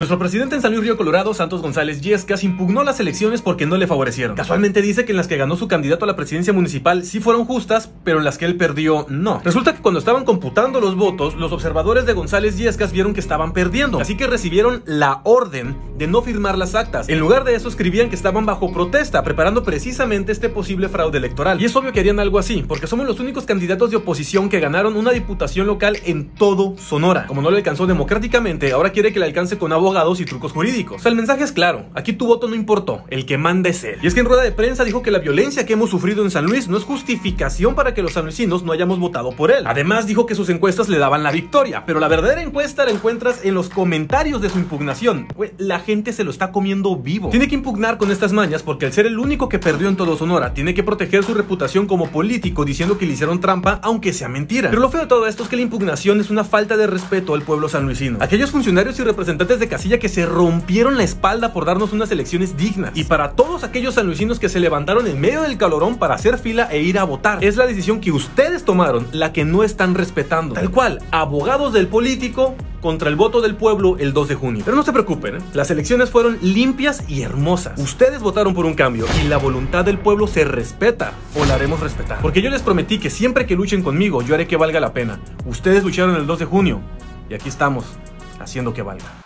Nuestro presidente en San Luis Río Colorado, Santos González Yescas, impugnó las elecciones porque no le favorecieron. Casualmente dice que en las que ganó su candidato a la presidencia municipal sí fueron justas, pero en las que él perdió no. Resulta que cuando estaban computando los votos, los observadores de González Yescas vieron que estaban perdiendo, así que recibieron la orden de no firmar las actas. En lugar de eso escribían que estaban bajo protesta, preparando precisamente este posible fraude electoral. Y es obvio que harían algo así, porque somos los únicos candidatos de oposición que ganaron una diputación local en todo Sonora. Como no le alcanzó democráticamente, ahora quiere que le alcance con abogados y trucos jurídicos. O sea, el mensaje es claro, aquí tu voto no importó, el que manda es él. Y es que en rueda de prensa dijo que la violencia que hemos sufrido en San Luis no es justificación para que los sanluisinos no hayamos votado por él. Además dijo que sus encuestas le daban la victoria, pero la verdadera encuesta la encuentras en los comentarios de su impugnación. la gente se lo está comiendo vivo. Tiene que impugnar con estas mañas porque al ser el único que perdió en todo Sonora, tiene que proteger su reputación como político diciendo que le hicieron trampa aunque sea mentira. Pero lo feo de todo esto es que la impugnación es una falta de respeto al pueblo sanluisino. Aquellos funcionarios y representantes de casilla que se rompieron la espalda por darnos unas elecciones dignas. Y para todos aquellos sanluisinos que se levantaron en medio del calorón para hacer fila e ir a votar, es la decisión que ustedes tomaron la que no están respetando. Tal cual, abogados del político contra el voto del pueblo el 2 de junio. Pero no se preocupen, ¿eh? las elecciones fueron limpias y hermosas. Ustedes votaron por un cambio y la voluntad del pueblo se respeta o la haremos respetar. Porque yo les prometí que siempre que luchen conmigo yo haré que valga la pena. Ustedes lucharon el 2 de junio y aquí estamos haciendo que valga.